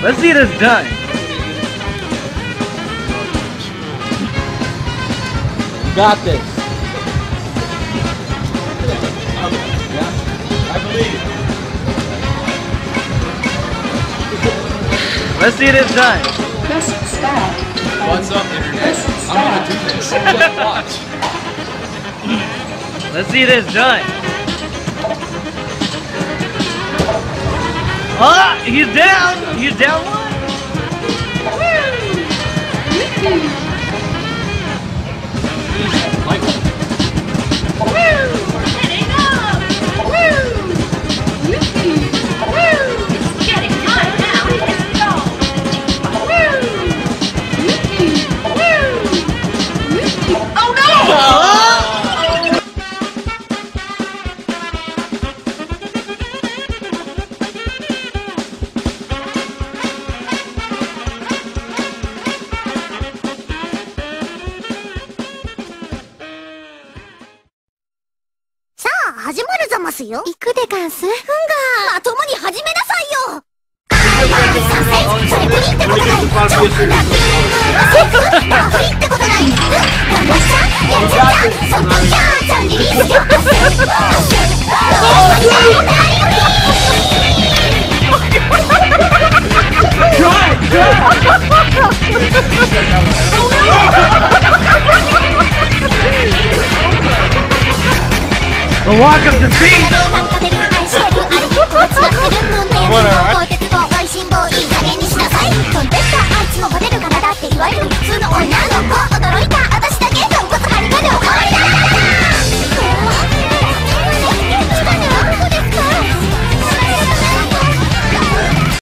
Let's see this done. You got this. I believe. Let's see this done. Press start. What's up, internet? I'm gonna do this. Just watch. Let's see this done. Ah, he's down. He's down one. 始まるざますよ」行くでかんすふんがまともに始めなさいよ The walk of defeat.